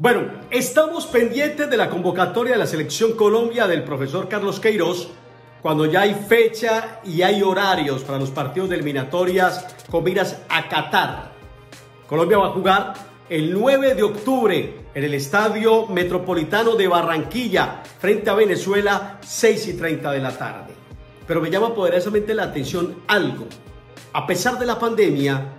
Bueno, estamos pendientes de la convocatoria de la selección Colombia del profesor Carlos Queiroz cuando ya hay fecha y hay horarios para los partidos de eliminatorias con miras a Qatar. Colombia va a jugar el 9 de octubre en el Estadio Metropolitano de Barranquilla frente a Venezuela 6 y 30 de la tarde. Pero me llama poderosamente la atención algo. A pesar de la pandemia,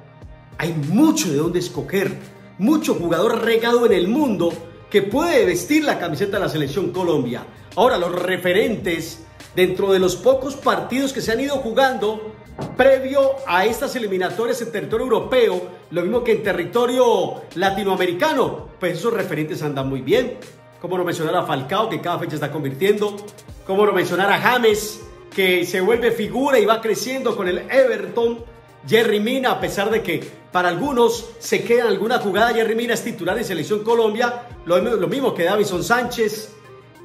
hay mucho de dónde escoger mucho jugador regado en el mundo que puede vestir la camiseta de la selección Colombia. Ahora, los referentes dentro de los pocos partidos que se han ido jugando previo a estas eliminatorias en territorio europeo, lo mismo que en territorio latinoamericano, pues esos referentes andan muy bien. Como no mencionar a Falcao, que cada fecha está convirtiendo. Como no mencionar a James, que se vuelve figura y va creciendo con el Everton. Jerry Mina, a pesar de que para algunos se queda en alguna jugada, Jerry Mina es titular en Selección Colombia, lo, mismo que Davison Sánchez.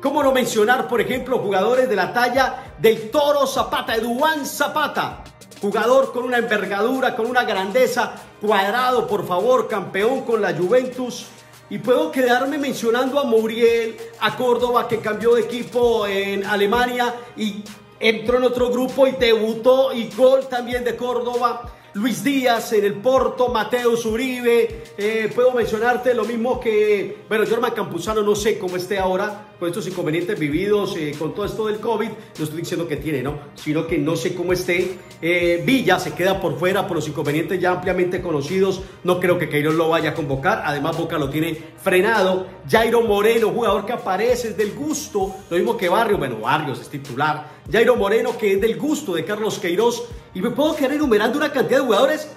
¿Cómo no mencionar, por ejemplo, jugadores de la talla del Toro Zapata, Eduán Zapata? Jugador con una envergadura, con una grandeza, cuadrado, por favor, campeón con la Juventus. Y puedo quedarme mencionando a Muriel, a Córdoba, que cambió de equipo en Alemania y entró en otro grupo y debutó y gol también de Córdoba. Luis Díaz en el Porto, Mateo Uribe, eh, puedo mencionarte lo mismo que, bueno, Jorman Campuzano no sé cómo esté ahora con estos inconvenientes vividos, eh, con todo esto del COVID, no estoy diciendo que tiene, ¿no? Sino que no sé cómo esté. Eh, Villa se queda por fuera por los inconvenientes ya ampliamente conocidos, no creo que Queiroz lo vaya a convocar, además Boca lo tiene frenado. Jairo Moreno, jugador que aparece, es del gusto, lo mismo que Barrio, bueno, Barrios es titular. Jairo Moreno, que es del gusto de Carlos Queiroz, y me puedo quedar enumerando una cantidad de jugadores,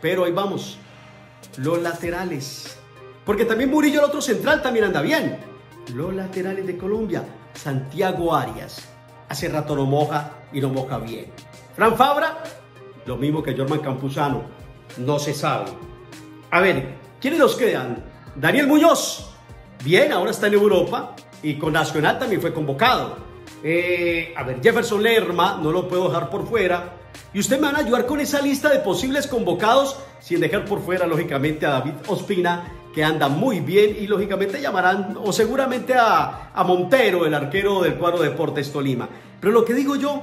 pero ahí vamos, los laterales. Porque también Murillo, el otro central, también anda bien. Los laterales de Colombia, Santiago Arias. Hace rato no moja y no moja bien. Fran Fabra, lo mismo que Jorman Campuzano. No se sabe. A ver, ¿quiénes nos quedan? Daniel Muñoz. Bien, ahora está en Europa y con Nacional también fue convocado. Eh, a ver, Jefferson Lerma, no lo puedo dejar por fuera. Y usted me van a ayudar con esa lista de posibles convocados, sin dejar por fuera, lógicamente, a David Ospina, que anda muy bien, y lógicamente llamarán, o seguramente a, Montero, el arquero del cuadro Deportes Tolima. Pero lo que digo yo,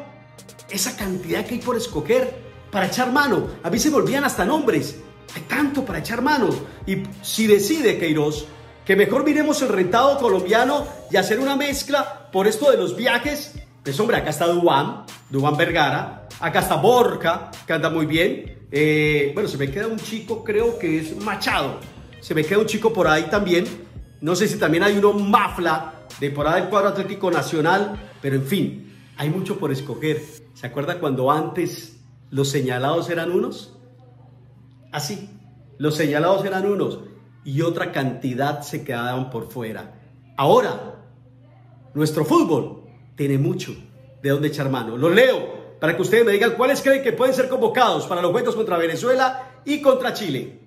esa cantidad que hay por escoger para echar mano, a mí se me olvidan hasta nombres. Hay tanto para echar mano. Y si decide Queiroz que mejor miremos el rentado colombiano y hacer una mezcla por esto de los viajes, pues hombre, acá está Duan, Duan Vergara, Acá está Borca, que anda muy bien. Eh, bueno, se me queda un chico, creo que es Machado. Se me queda un chico por ahí también. No sé si también hay uno Mafla, de por ahí del cuadro Atlético Nacional. Pero en fin, hay mucho por escoger. ¿Se acuerda cuando antes los señalados eran unos? Así, los señalados eran unos y otra cantidad se quedaban por fuera. Ahora, nuestro fútbol tiene mucho de dónde echar mano. Lo leo para que ustedes me digan cuáles creen que pueden ser convocados para los juegos contra Venezuela y contra Chile.